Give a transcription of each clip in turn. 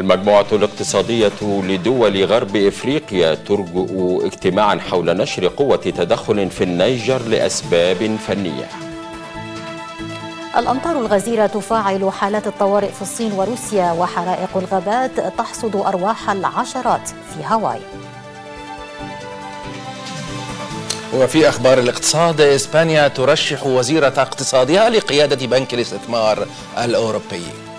المجموعة الاقتصادية لدول غرب إفريقيا ترجئ اجتماعا حول نشر قوة تدخل في النيجر لأسباب فنية. الأمطار الغزيرة تفاعل حالات الطوارئ في الصين وروسيا وحرائق الغابات تحصد أرواح العشرات في هاواي. وفي أخبار الاقتصاد إسبانيا ترشح وزيرة اقتصادها لقيادة بنك الاستثمار الأوروبي.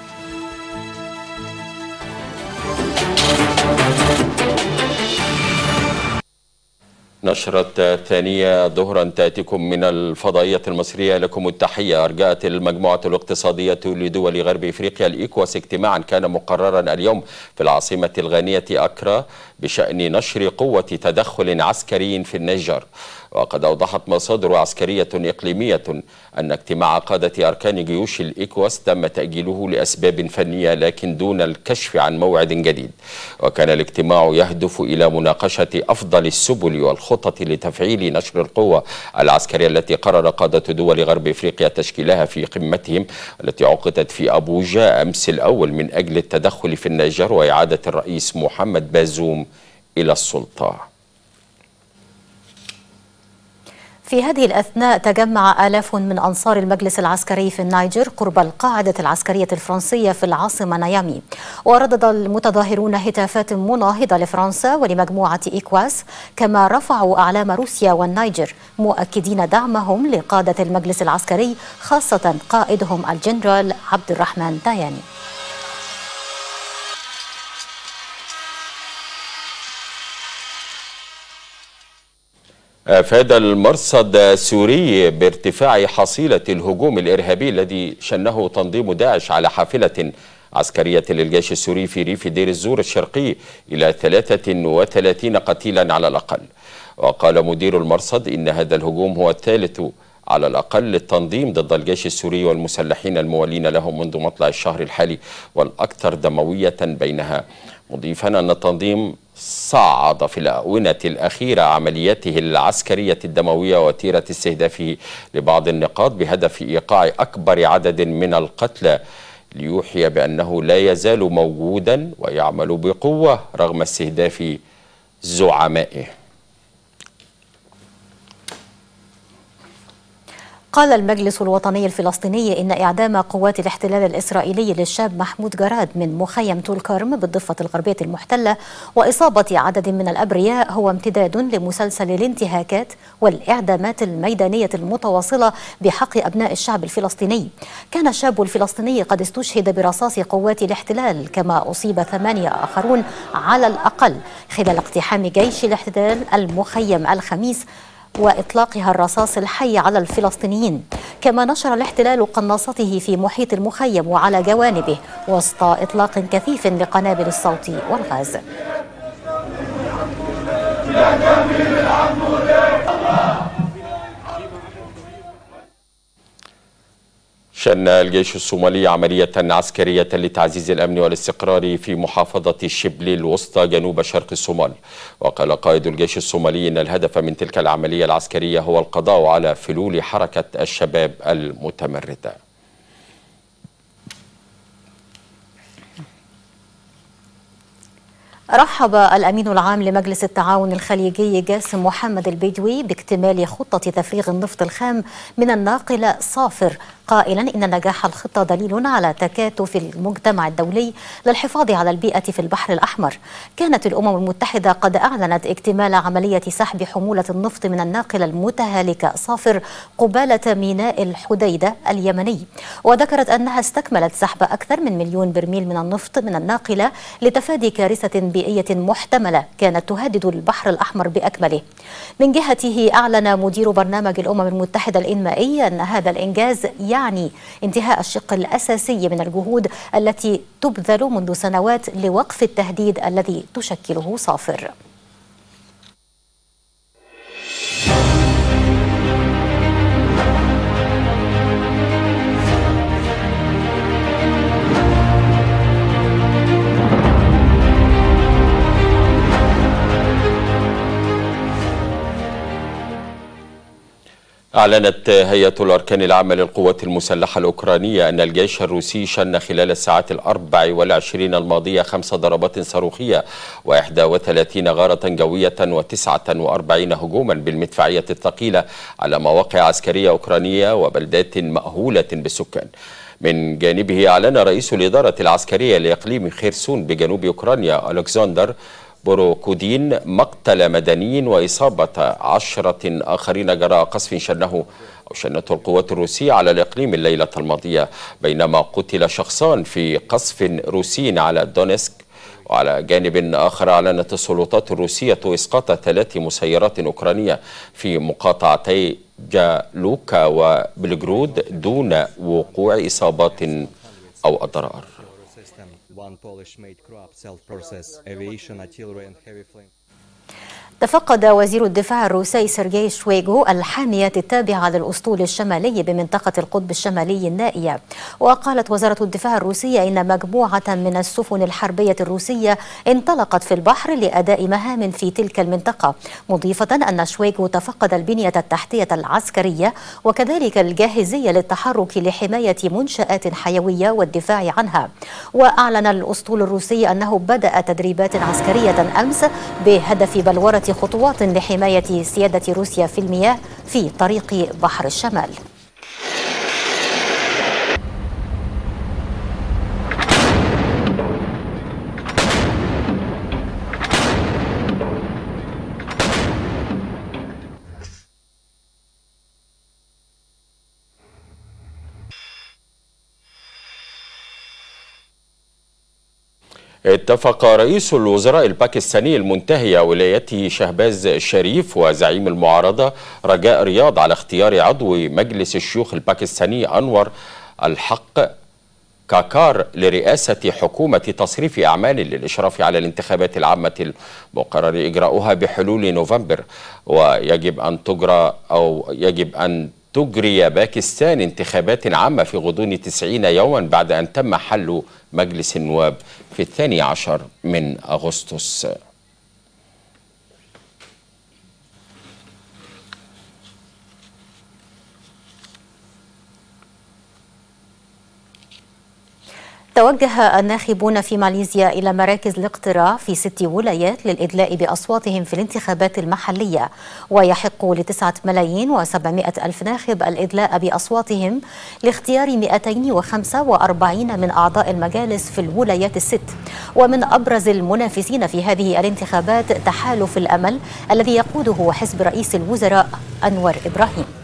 نشرة ثانية ظهرا تأتيكم من الفضائية المصرية لكم التحية. أرجأت المجموعة الاقتصادية لدول غرب إفريقيا الإيكواس اجتماعا كان مقررا اليوم في العاصمة الغانية أكرا. بشأن نشر قوة تدخل عسكري في النيجر. وقد أوضحت مصادر عسكرية إقليمية أن اجتماع قادة أركان جيوش الإيكواس تم تأجيله لأسباب فنية لكن دون الكشف عن موعد جديد. وكان الاجتماع يهدف إلى مناقشة أفضل السبل والخطط لتفعيل نشر القوة العسكرية التي قرر قادة دول غرب إفريقيا تشكيلها في قمتهم التي عقدت في أبوجا أمس الأول من أجل التدخل في النيجر وإعادة الرئيس محمد بازوم. إلى السلطة في هذه الأثناء تجمع آلاف من أنصار المجلس العسكري في النيجر قرب القاعدة العسكرية الفرنسية في العاصمة نيامي. وردد المتظاهرون هتافات مناهضة لفرنسا ولمجموعة إيكواس كما رفعوا أعلام روسيا والنيجر مؤكدين دعمهم لقادة المجلس العسكري خاصة قائدهم الجنرال عبد الرحمن تياني أفاد المرصد السوري بارتفاع حصيلة الهجوم الإرهابي الذي شنه تنظيم داعش على حافلة عسكرية للجيش السوري في ريف دير الزور الشرقي إلى 33 قتيلا على الأقل. وقال مدير المرصد إن هذا الهجوم هو الثالث على الأقل للتنظيم ضد الجيش السوري والمسلحين الموالين له منذ مطلع الشهر الحالي والأكثر دموية بينها. مضيفا أن التنظيم صعد في الآونة الأخيرة عملياته العسكرية الدموية وتيرة استهدافه لبعض النقاط بهدف إيقاع أكبر عدد من القتلى ليوحي بأنه لا يزال موجودا ويعمل بقوة رغم استهداف زعمائه. قال المجلس الوطني الفلسطيني إن إعدام قوات الاحتلال الإسرائيلي للشاب محمود جراد من مخيم طول كرم بالضفة الغربية المحتلة وإصابة عدد من الأبرياء هو امتداد لمسلسل الانتهاكات والإعدامات الميدانية المتواصلة بحق أبناء الشعب الفلسطيني. كان الشاب الفلسطيني قد استشهد برصاص قوات الاحتلال كما أصيب ثمانية آخرون على الأقل خلال اقتحام جيش الاحتلال المخيم الخميس وإطلاقها الرصاص الحي على الفلسطينيين. كما نشر الاحتلال قناصته في محيط المخيم وعلى جوانبه وسط إطلاق كثيف لقنابل الصوت والغاز. شن الجيش الصومالي عملية عسكرية لتعزيز الأمن والاستقرار في محافظة شبلي الوسطى جنوب شرق الصومال. وقال قائد الجيش الصومالي إن الهدف من تلك العملية العسكرية هو القضاء على فلول حركة الشباب المتمردة رحب الأمين العام لمجلس التعاون الخليجي جاسم محمد البيدوي باكتمال خطة تفريغ النفط الخام من الناقلة صافر قائلا إن نجاح الخطة دليل على تكاتف المجتمع الدولي للحفاظ على البيئة في البحر الأحمر. كانت الأمم المتحدة قد أعلنت اكتمال عملية سحب حمولة النفط من الناقلة المتهالكة صافر قبالة ميناء الحديدة اليمني. وذكرت أنها استكملت سحب أكثر من مليون برميل من النفط من الناقلة لتفادي كارثة بيئية محتملة كانت تهدد البحر الأحمر بأكمله. من جهته أعلن مدير برنامج الأمم المتحدة الإنمائي أن هذا الإنجاز يعني انتهاء الشق الأساسي من الجهود التي تبذل منذ سنوات لوقف التهديد الذي تشكله صافر. أعلنت هيئة الأركان العامة للقوات المسلحة الأوكرانية أن الجيش الروسي شن خلال الساعات الأربع والعشرين الماضية خمس ضربات صاروخية وإحدى وثلاثين غارة جوية وتسعة وأربعين هجوما بالمدفعية الثقيلة على مواقع عسكرية أوكرانية وبلدات مأهولة بالسكان. من جانبه أعلن رئيس الإدارة العسكرية لإقليم خيرسون بجنوب أوكرانيا ألكسندر بروكودين مقتل مدنيين وإصابة عشرة آخرين جراء قصف شنه أو شنته القوات الروسية على الإقليم الليلة الماضية بينما قتل شخصان في قصف روسي على دونيسك. وعلى جانب آخر أعلنت السلطات الروسية إسقاط ثلاث مسيرات أوكرانية في مقاطعتي جالوكا وبلغرود دون وقوع إصابات أو أضرار. One Polish-made crop self-process aviation artillery and heavy flame. تفقد وزير الدفاع الروسي سيرجي شويغو الحاميات التابعة للأسطول الشمالي بمنطقة القطب الشمالي النائية. وقالت وزارة الدفاع الروسية إن مجموعة من السفن الحربية الروسية انطلقت في البحر لأداء مهام في تلك المنطقة مضيفة أن شويغو تفقد البنية التحتية العسكرية وكذلك الجاهزية للتحرك لحماية منشآت حيوية والدفاع عنها. وأعلن الأسطول الروسي أنه بدأ تدريبات عسكرية أمس بهدف بلورة خطوات لحماية سيادة روسيا في المياه في طريق بحر الشمال. اتفق رئيس الوزراء الباكستاني المنتهي ولايته شهباز شريف وزعيم المعارضة رجاء رياض على اختيار عضو مجلس الشيوخ الباكستاني أنور الحق كاكار لرئاسة حكومة تصريف أعمال للإشراف على الانتخابات العامة المقرر إجراؤها بحلول نوفمبر ويجب أن تجرى أو يجب أن تجري باكستان انتخابات عامة في غضون 90 يوما بعد أن تم حل مجلس النواب في الثاني عشر من أغسطس. توجه الناخبون في ماليزيا إلى مراكز الاقتراع في ست ولايات للإدلاء بأصواتهم في الانتخابات المحلية ويحق لتسعة ملايين وسبعمائة ألف ناخب الإدلاء بأصواتهم لاختيار 245 من أعضاء المجالس في الولايات الست. ومن أبرز المنافسين في هذه الانتخابات تحالف الأمل الذي يقوده حزب رئيس الوزراء أنور إبراهيم.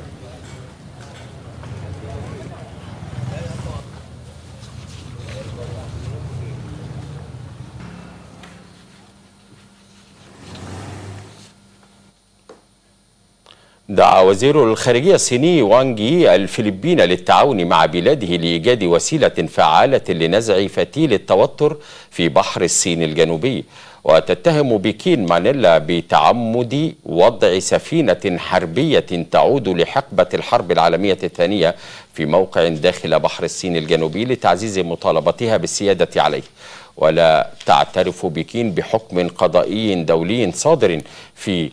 دعا وزير الخارجية الصيني وانغ الفلبين للتعاون مع بلاده لإيجاد وسيلة فعالة لنزع فتيل التوتر في بحر الصين الجنوبي. وتتهم بكين مانيلا بتعمد وضع سفينة حربية تعود لحقبة الحرب العالمية الثانية في موقع داخل بحر الصين الجنوبي لتعزيز مطالبتها بالسيادة عليه. ولا تعترف بكين بحكم قضائي دولي صادر في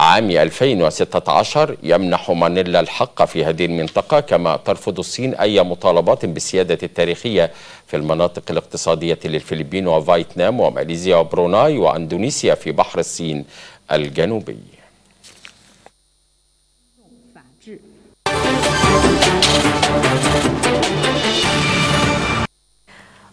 عام 2016 يمنح مانيلا الحق في هذه المنطقة كما ترفض الصين أي مطالبات بالسيادة التاريخية في المناطق الاقتصادية للفلبين وفيتنام وماليزيا وبروناي وأندونيسيا في بحر الصين الجنوبي.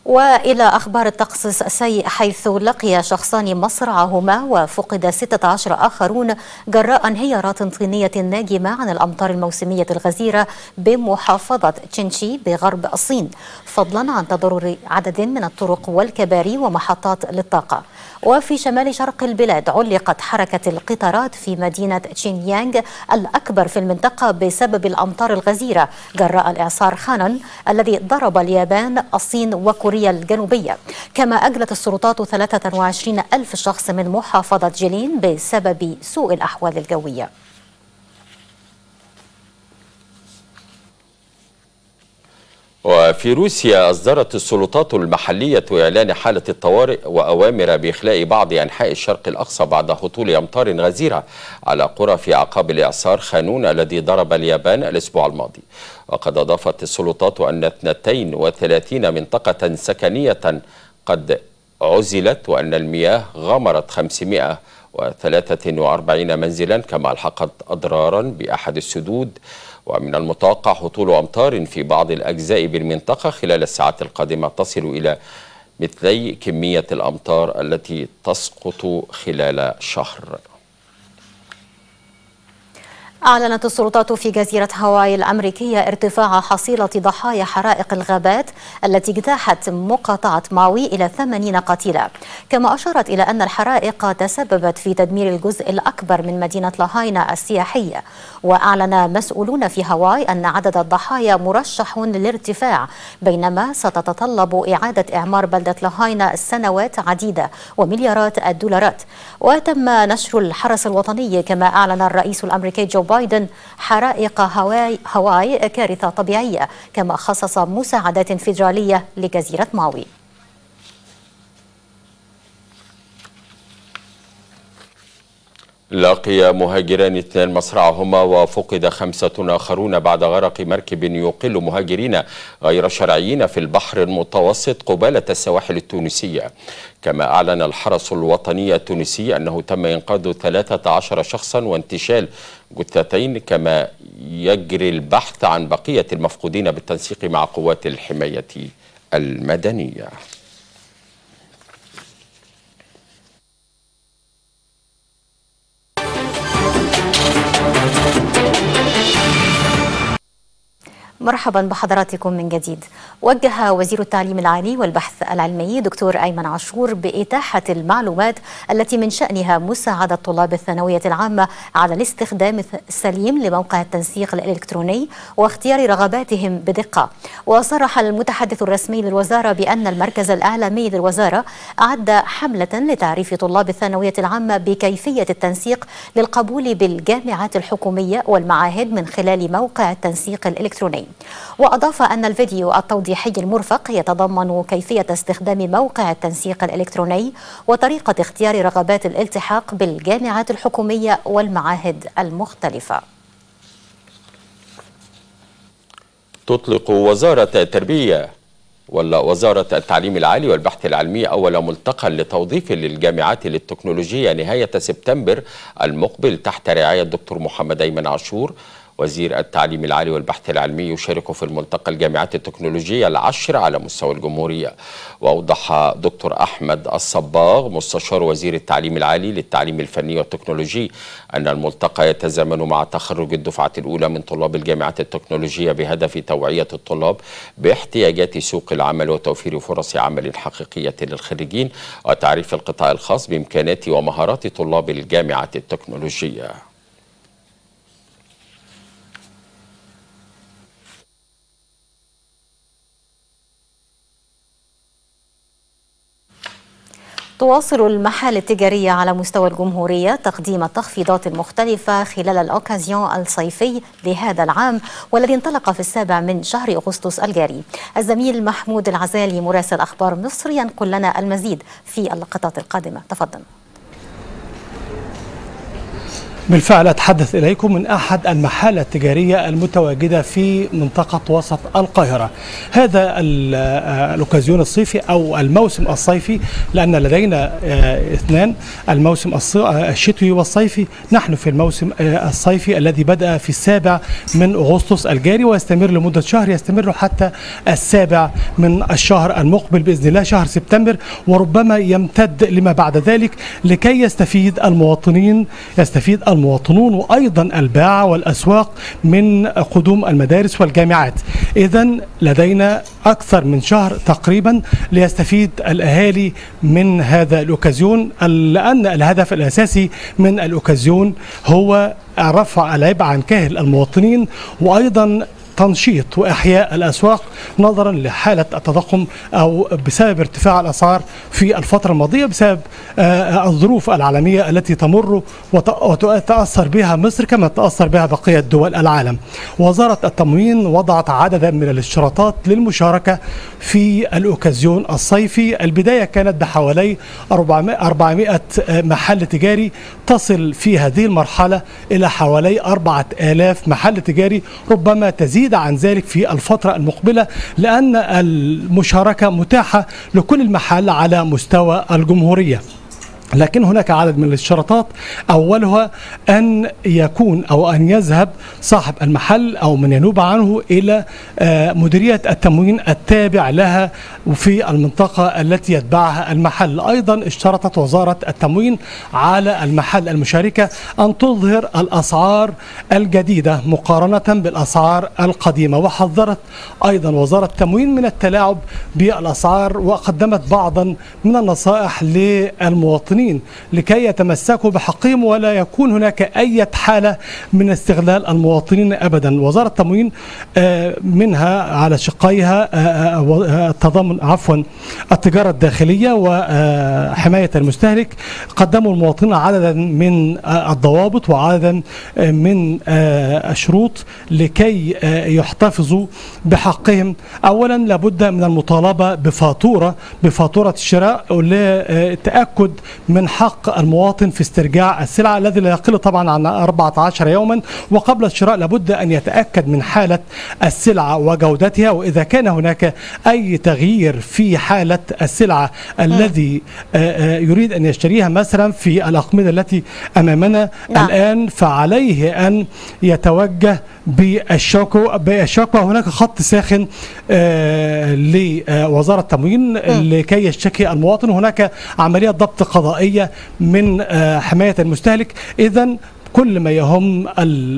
وإلى أخبار الطقس السيء حيث لقي شخصان مصرعهما وفقد 16 آخرون جراء انهيارات طينية ناجمة عن الأمطار الموسمية الغزيرة بمحافظة شنشي بغرب الصين فضلا عن تضرر عدد من الطرق والكباري ومحطات للطاقة. وفي شمال شرق البلاد علقت حركة القطارات في مدينة شنيانغ الأكبر في المنطقة بسبب الأمطار الغزيرة. جراء الإعصار خانون الذي ضرب اليابان الصين وكوريا الجنوبية. كما أجلت السلطات 23 ألف شخص من محافظة جيلين بسبب سوء الأحوال الجوية. وفي روسيا أصدرت السلطات المحلية إعلان حالة الطوارئ وأوامر بإخلاء بعض أنحاء الشرق الأقصى بعد هطول أمطار غزيرة على قرى في أعقاب الإعصار خانون الذي ضرب اليابان الأسبوع الماضي. وقد أضافت السلطات أن 32 منطقة سكنية قد عزلت وأن المياه غمرت 543 منزلا كما ألحقت أضرارا بأحد السدود ومن المتوقع هطول أمطار في بعض الأجزاء بالمنطقة خلال الساعات القادمة تصل إلى مثلي كمية الأمطار التي تسقط خلال شهر. أعلنت السلطات في جزيرة هاواي الأمريكية ارتفاع حصيلة ضحايا حرائق الغابات التي اجتاحت مقاطعة ماوي إلى 80 قتيلا. كما أشارت إلى أن الحرائق تسببت في تدمير الجزء الأكبر من مدينة لاهاينا السياحية. وأعلن مسؤولون في هاواي أن عدد الضحايا مرشح للارتفاع بينما ستتطلب إعادة إعمار بلدة لاهاينا سنوات عديدة ومليارات الدولارات. وتم نشر الحرس الوطني كما أعلن الرئيس الأمريكي جو بايدن حرائق هواي, هواي كارثة طبيعية كما خصص مساعدات فيدرالية لجزيرة ماوي. لقي مهاجران اثنان مصرعهما وفقد خمسة آخرون بعد غرق مركب يقل مهاجرين غير شرعيين في البحر المتوسط قبالة السواحل التونسية. كما أعلن الحرس الوطني التونسي أنه تم إنقاذ 13 شخصا وانتشال جثتين كما يجري البحث عن بقية المفقودين بالتنسيق مع قوات الحماية المدنية. مرحبا بحضراتكم من جديد. وجه وزير التعليم العالي والبحث العلمي دكتور أيمن عاشور بإتاحة المعلومات التي من شأنها مساعدة طلاب الثانوية العامة على الاستخدام السليم لموقع التنسيق الإلكتروني واختيار رغباتهم بدقة. وصرح المتحدث الرسمي للوزارة بأن المركز الإعلامي للوزارة أعد حملة لتعريف طلاب الثانوية العامة بكيفية التنسيق للقبول بالجامعات الحكومية والمعاهد من خلال موقع التنسيق الإلكتروني. وأضاف أن الفيديو التوضيحي المرفق يتضمن كيفية استخدام موقع التنسيق الإلكتروني وطريقة اختيار رغبات الالتحاق بالجامعات الحكومية والمعاهد المختلفة. تطلق وزارة التربية ولا وزارة التعليم العالي والبحث العلمي أول ملتقى لتوظيف للجامعات للتكنولوجيا نهاية سبتمبر المقبل تحت رعاية الدكتور محمد أيمن عاشور وزير التعليم العالي والبحث العلمي يشارك في الملتقى الجامعات التكنولوجية العشر على مستوى الجمهورية. وأوضح دكتور أحمد الصباغ مستشار وزير التعليم العالي للتعليم الفني والتكنولوجي أن الملتقى يتزامن مع تخرج الدفعة الأولى من طلاب الجامعات التكنولوجية بهدف توعية الطلاب باحتياجات سوق العمل وتوفير فرص عمل حقيقية للخريجين وتعريف القطاع الخاص بإمكانات ومهارات طلاب الجامعات التكنولوجية. تواصل المحال التجارية على مستوى الجمهورية تقديم التخفيضات المختلفة خلال الأوكازيون الصيفي لهذا العام والذي انطلق في السابع من شهر أغسطس الجاري. الزميل محمود العزالي مراسل أخبار مصر ينقل لنا المزيد في اللقطات القادمة. تفضل. بالفعل أتحدث إليكم من أحد المحال التجارية المتواجدة في منطقة وسط القاهرة. هذا الأوكازيون الصيفي أو الموسم الصيفي لأن لدينا اثنان الموسم الشتوي والصيفي. نحن في الموسم الصيفي الذي بدأ في السابع من أغسطس الجاري ويستمر لمدة شهر يستمر حتى السابع من الشهر المقبل بإذن الله شهر سبتمبر وربما يمتد لما بعد ذلك لكي يستفيد المواطنين يستفيد المواطنون وأيضا الباعه والأسواق من قدوم المدارس والجامعات. اذا لدينا أكثر من شهر تقريبا ليستفيد الأهالي من هذا الأوكازيون لأن الهدف الأساسي من الأوكازيون هو رفع العبء عن كاهل المواطنين وأيضا تنشيط وإحياء الأسواق نظرا لحالة التضخم أو بسبب ارتفاع الأسعار في الفترة الماضية بسبب الظروف العالمية التي تمر وتاثر بها مصر كما تاثر بها بقية دول العالم. وزارة التموين وضعت عددا من الاشتراطات للمشاركة في الأوكازيون الصيفي، البداية كانت بحوالي 400 محل تجاري تصل في هذه المرحلة إلى حوالي 4000 محل تجاري ربما تزيد عن ذلك في الفترة المقبلة لأن المشاركة متاحة لكل المحل على مستوى الجمهورية. لكن هناك عدد من الاشتراطات أولها أن يكون أو أن يذهب صاحب المحل أو من ينوب عنه إلى مديرية التموين التابع لها في المنطقة التي يتبعها المحل، أيضا اشترطت وزارة التموين على المحل المشاركة أن تظهر الأسعار الجديدة مقارنة بالأسعار القديمة، وحذرت أيضا وزارة التموين من التلاعب بالأسعار وقدمت بعضا من النصائح للمواطنين المواطنين لكي يتمسكوا بحقهم ولا يكون هناك أي حالة من استغلال المواطنين أبدا. وزارة التموين منها على شقيها التضامن عفوا التجارة الداخلية وحماية المستهلك. قدموا المواطنين عددا من الضوابط وعددا من الشروط لكي يحتفظوا بحقهم. أولا لابد من المطالبة بفاتورة بفاتورة الشراء للتأكد من حق المواطن في استرجاع السلعة الذي لا يقل طبعا عن 14 يوما وقبل الشراء لابد أن يتأكد من حالة السلعة وجودتها وإذا كان هناك أي تغيير في حالة السلعة الذي يريد أن يشتريها مثلا في الأقمدة التي أمامنا نعم. الآن فعليه أن يتوجه بالشكوى بالشكوى هناك خط ساخن لوزارة التموين لكي يشتكي المواطن. هناك عملية ضبط قضائية من حماية المستهلك. إذا كل ما يهم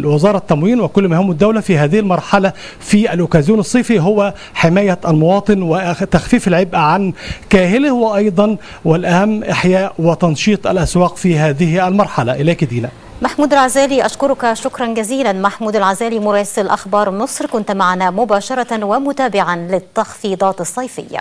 وزارة التموين وكل ما يهم الدولة في هذه المرحلة في الأوكازيون الصيفي هو حماية المواطن وتخفيف العبء عن كاهله وأيضا والأهم إحياء وتنشيط الأسواق في هذه المرحلة. إليك دينا. محمود العزالي أشكرك شكرا جزيلا. محمود العزالي مراسل أخبار مصر. كنت معنا مباشرة ومتابعا للتخفيضات الصيفية.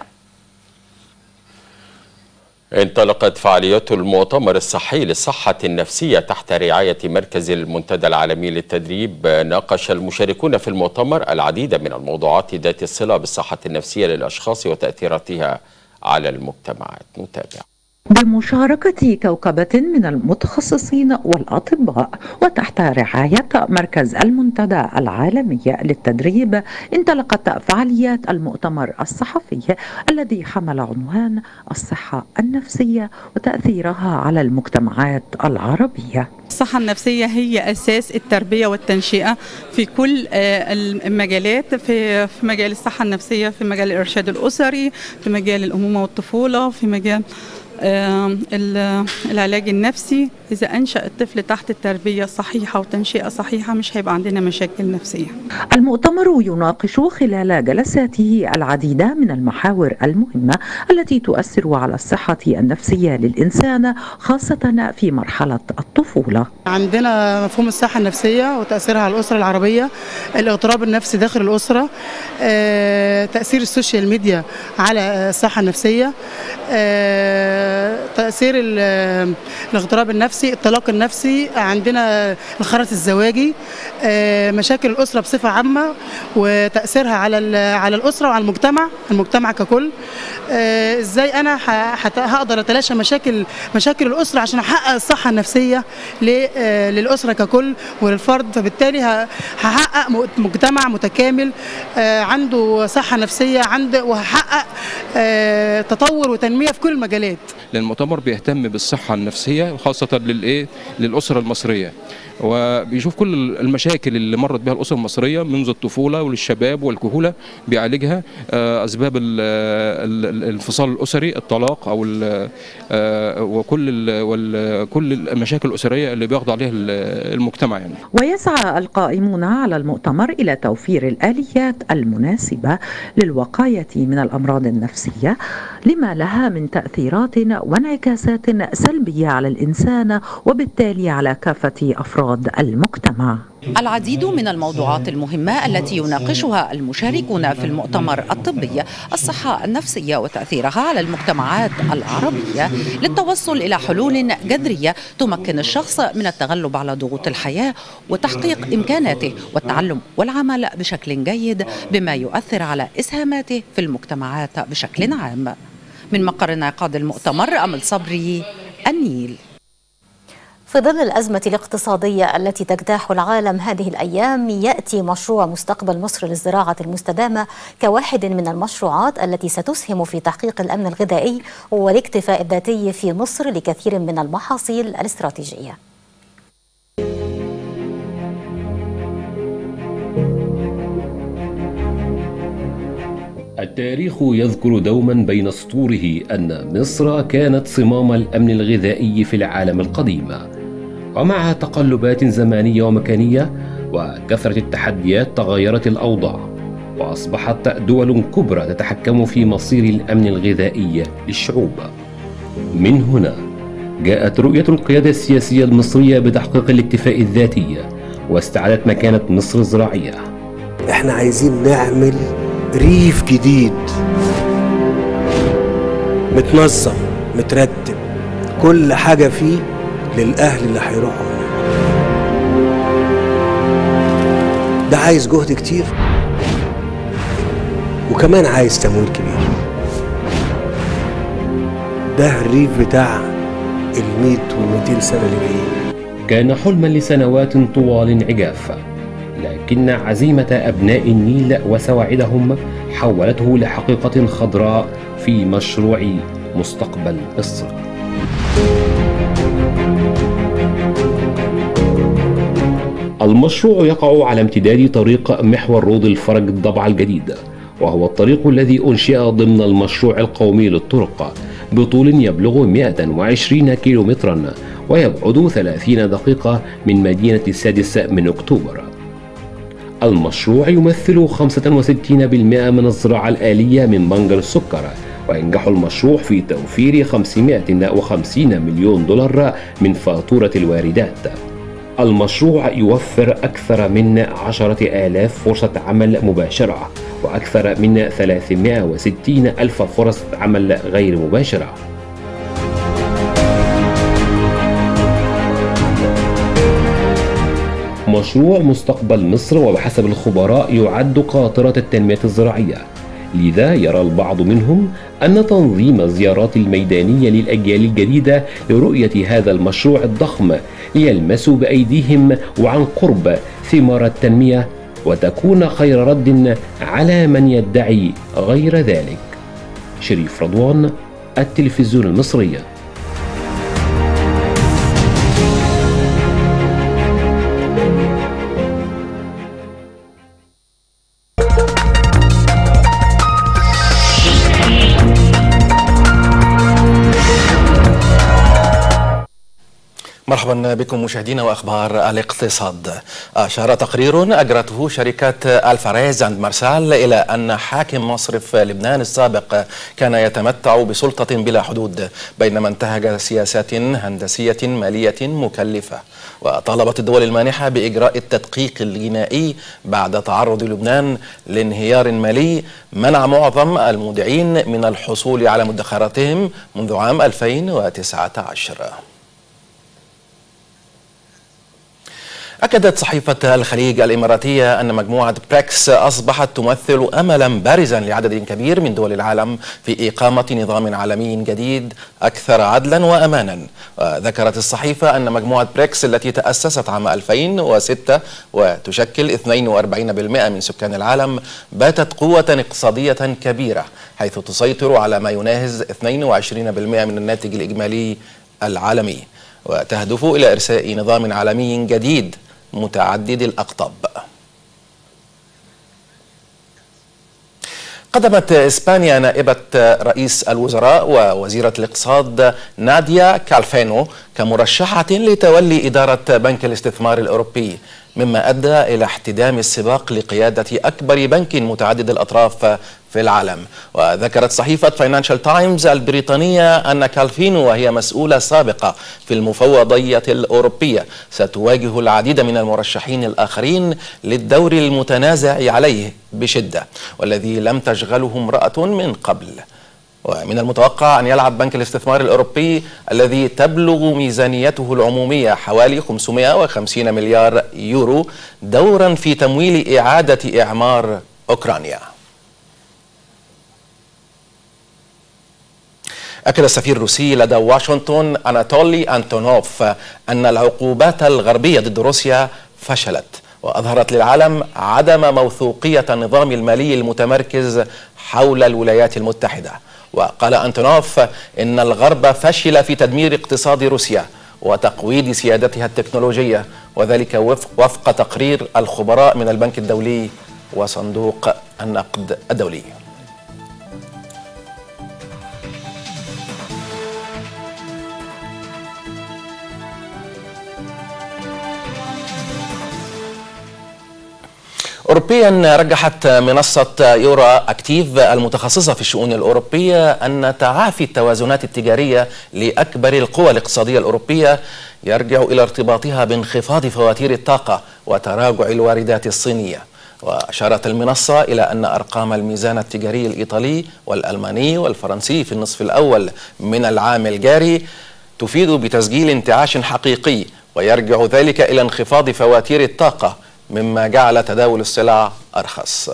انطلقت فعاليات المؤتمر الصحي للصحة النفسية تحت رعاية مركز المنتدى العالمي للتدريب. ناقش المشاركون في المؤتمر العديد من الموضوعات ذات الصلة بالصحة النفسية للأشخاص وتأثيراتها على المجتمعات. نتابع بمشاركة كوكبة من المتخصصين والأطباء وتحت رعاية مركز المنتدى العالمي للتدريب انطلقت فعاليات المؤتمر الصحفي الذي حمل عنوان الصحة النفسية وتأثيرها على المجتمعات العربية. الصحة النفسية هي أساس التربية والتنشئة في كل المجالات في في مجال الصحة النفسية في مجال الإرشاد الأسري في مجال الأمومة والطفولة في مجال العلاج النفسي إذا أنشأ الطفل تحت التربية صحيحة وتنشئة صحيحة مش هيبقى عندنا مشاكل نفسية. المؤتمر يناقش خلال جلساته العديد من المحاور المهمة التي تؤثر على الصحة النفسية للإنسان خاصة في مرحلة الطفولة. عندنا مفهوم الصحة النفسية وتأثيرها على الأسرة العربية الاضطراب النفسي داخل الأسرة تأثير السوشيال ميديا على الصحة النفسية تأثير الاغتراب النفسي الطلاق النفسي عندنا الخرط الزواجي مشاكل الأسرة بصفة عامة وتأثيرها على على الأسرة وعلى المجتمع المجتمع ككل. إزاي أنا هقدر أتلاشى مشاكل مشاكل الأسرة عشان أحقق الصحة النفسية للأسرة ككل وللفرد؟ فبالتالي هحقق مجتمع متكامل عنده صحة نفسية عنده وهحقق تطور وتنمية في كل المجالات. للمؤتمر بيهتم بالصحة النفسية خاصة للإيه؟ للأسرة المصرية. وبيشوف كل المشاكل اللي مرت بها الاسره المصرية منذ الطفولة وللشباب والكهولة بيعالجها أسباب الانفصال الأسري الطلاق أو وكل كل المشاكل الأسرية اللي بيخضع عليها المجتمع يعني. ويسعى القائمون على المؤتمر إلى توفير الآليات المناسبة للوقاية من الأمراض النفسية لما لها من تأثيرات وانعكاسات سلبية على الإنسان وبالتالي على كافة أفراد أفراد المجتمع. العديد من الموضوعات المهمة التي يناقشها المشاركون في المؤتمر الطبي الصحة النفسية وتأثيرها على المجتمعات العربية للتوصل إلى حلول جذرية تمكن الشخص من التغلب على ضغوط الحياة وتحقيق إمكاناته والتعلم والعمل بشكل جيد بما يؤثر على إسهاماته في المجتمعات بشكل عام. من مقر انعقاد المؤتمر أمل صبري النيل. في ظل الأزمة الاقتصادية التي تجتاح العالم هذه الأيام يأتي مشروع مستقبل مصر للزراعة المستدامة كواحد من المشروعات التي ستسهم في تحقيق الأمن الغذائي والاكتفاء الذاتي في مصر لكثير من المحاصيل الاستراتيجية. التاريخ يذكر دوما بين سطوره أن مصر كانت صمام الأمن الغذائي في العالم القديم. ومع تقلبات زمانية ومكانية وكثرة التحديات تغيرت الأوضاع وأصبحت دول كبرى تتحكم في مصير الأمن الغذائي للشعوب. من هنا جاءت رؤية القيادة السياسية المصرية بتحقيق الاكتفاء الذاتي واستعادت مكانة مصر الزراعية. إحنا عايزين نعمل ريف جديد. متنظم مترتب. كل حاجة فيه للأهل اللي هيروحوا ده عايز جهد كتير وكمان عايز تمويل كبير. ده الريف بتاع الميت والميتين سنة اللي جايين. كان حلما لسنوات طوال عجاف لكن عزيمة أبناء النيل وسواعدهم حولته لحقيقة خضراء في مشروع مستقبل مصر. المشروع يقع على امتداد طريق محور روض الفرج الضبع الجديد وهو الطريق الذي أنشئ ضمن المشروع القومي للطرق بطول يبلغ 120 كيلومترا ويبعد 30 دقيقة من مدينة السادس من أكتوبر. المشروع يمثل 65% من الزراعة الآلية من بنجر السكر وينجح المشروع في توفير 550 مليون دولار من فاتورة الواردات. المشروع يوفر أكثر من عشرة آلاف فرصة عمل مباشرة وأكثر من 360 ألف فرصة عمل غير مباشرة. مشروع مستقبل مصر وبحسب الخبراء يعد قاطرة التنمية الزراعية. لذا يرى البعض منهم أن تنظيم الزيارات الميدانية للأجيال الجديدة لرؤية هذا المشروع الضخم ليلمسوا بأيديهم وعن قرب ثمار التنمية وتكون خير رد على من يدعي غير ذلك. شريف رضوان التلفزيون المصري. مرحبا بكم مشاهدينا وأخبار الاقتصاد. أشار تقرير أجرته شركه الفاريز عند مرسال إلى أن حاكم مصرف لبنان السابق كان يتمتع بسلطة بلا حدود بينما انتهج سياسات هندسية مالية مكلفة. وطالبت الدول المانحة بإجراء التدقيق الجنائي بعد تعرض لبنان لانهيار مالي منع معظم المودعين من الحصول على مدخراتهم منذ عام 2019. أكدت صحيفة الخليج الإماراتية أن مجموعة بريكس أصبحت تمثل أملا بارزا لعدد كبير من دول العالم في إقامة نظام عالمي جديد أكثر عدلا وأمانا. وذكرت الصحيفة أن مجموعة بريكس التي تأسست عام 2006 وتشكل 42% من سكان العالم باتت قوة اقتصادية كبيرة حيث تسيطر على ما يناهز 22% من الناتج الإجمالي العالمي. وتهدف إلى إرساء نظام عالمي جديد متعدد الأقطاب. قدمت إسبانيا نائبة رئيس الوزراء ووزيرة الاقتصاد ناديا كالفينو كمرشحة لتولي إدارة بنك الاستثمار الأوروبي مما أدى إلى احتدام السباق لقيادة أكبر بنك متعدد الأطراف في العالم. وذكرت صحيفة فاينانشال تايمز البريطانية أن كالفينو وهي مسؤولة سابقة في المفوضية الأوروبية. ستواجه العديد من المرشحين الآخرين للدور المتنازع عليه بشدة والذي لم تشغله امرأة من قبل. ومن المتوقع أن يلعب بنك الاستثمار الأوروبي الذي تبلغ ميزانيته العمومية حوالي 550 مليار يورو دورا في تمويل إعادة إعمار أوكرانيا. أكد السفير الروسي لدى واشنطن أناتولي أنتونوف أن العقوبات الغربية ضد روسيا فشلت وأظهرت للعالم عدم موثوقية النظام المالي المتمركز حول الولايات المتحدة. وقال أنتونوف إن الغرب فشل في تدمير اقتصاد روسيا وتقويض سيادتها التكنولوجية وذلك وفق, وفق تقرير الخبراء من البنك الدولي وصندوق النقد الدولي. أوروبيا رجحت منصة يورا أكتيف المتخصصة في الشؤون الأوروبية أن تعافي التوازنات التجارية لأكبر القوى الاقتصادية الأوروبية. يرجع إلى ارتباطها بانخفاض فواتير الطاقة وتراجع الواردات الصينية. وأشارت المنصة إلى أن أرقام الميزان التجاري الإيطالي والألماني والفرنسي في النصف الأول من العام الجاري تفيد بتسجيل انتعاش حقيقي ويرجع ذلك إلى انخفاض فواتير الطاقة. مما جعل تداول السلع أرخص.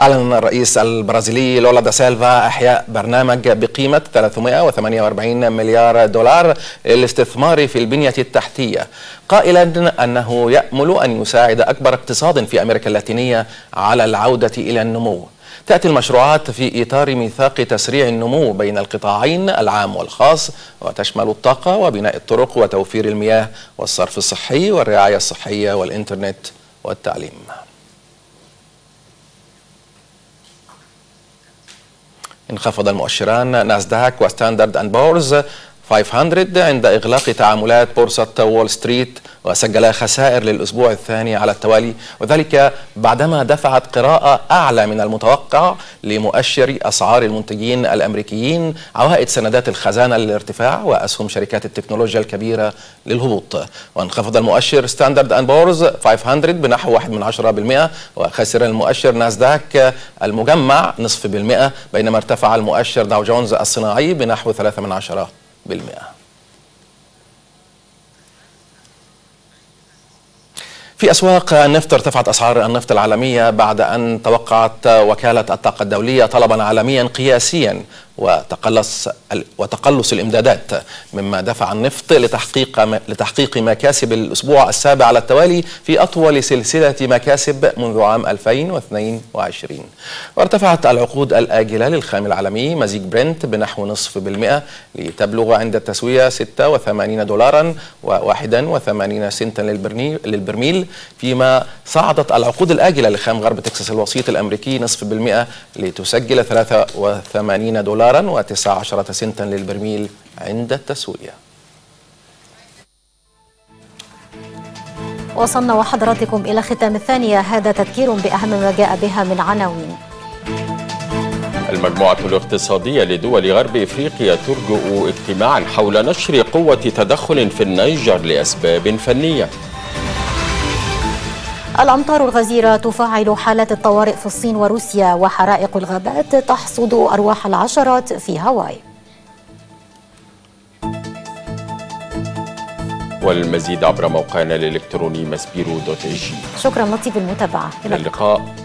أعلن الرئيس البرازيلي لولا دا سيلفا إحياء برنامج بقيمة 348 مليار دولار للاستثمار في البنية التحتية قائلا أنه يأمل أن يساعد أكبر اقتصاد في أمريكا اللاتينية على العودة إلى النمو. تأتي المشروعات في إطار ميثاق تسريع النمو بين القطاعين العام والخاص وتشمل الطاقة وبناء الطرق وتوفير المياه والصرف الصحي والرعاية الصحية والإنترنت والتعليم. انخفض المؤشران ناسداك وستاندرد أند بورز 500 عند إغلاق تعاملات بورصة وول ستريت وسجل خسائر للأسبوع الثاني على التوالي. وذلك بعدما دفعت قراءة أعلى من المتوقع لمؤشر أسعار المنتجين الأمريكيين عوائد سندات الخزانة للارتفاع وأسهم شركات التكنولوجيا الكبيرة للهبوط. وانخفض المؤشر ستاندرد أند بورز 500 بنحو 1 من 10% وخسر المؤشر ناسداك المجمع نصف بالمئة بينما ارتفع المؤشر داو جونز الصناعي بنحو 3 من 10 بالمئة. في أسواق النفط ارتفعت أسعار النفط العالمية بعد أن توقعت وكالة الطاقة الدولية طلبا عالميا قياسيا وتقلص وتقلص الإمدادات مما دفع النفط لتحقيق لتحقيق مكاسب الأسبوع السابع على التوالي في أطول سلسلة مكاسب منذ عام 2022 وارتفعت العقود الآجلة للخام العالمي مزيج برنت بنحو نصف بالمئة لتبلغ عند التسوية 86 دولارا و81 سنتا للبرميل فيما صعدت العقود الآجلة لخام غرب تكساس الوسيط الأمريكي نصف بالمئة لتسجل 83 دولار دولارا و19 سنتا للبرميل عند التسوية. وصلنا وحضراتكم إلى ختام الثانية. هذا تذكير بأهم ما جاء بها من عناوين. المجموعة الاقتصادية لدول غرب إفريقيا ترجئ اجتماعا حول نشر قوة تدخل في النيجر لأسباب فنية. الأمطار الغزيرة تفعل حالات الطوارئ في الصين وروسيا وحرائق الغابات تحصد أرواح العشرات في هاواي. والمزيد عبر موقعنا الإلكتروني مسبيرو دوت إي شكرا لطيف المتابعة. إلى اللقاء.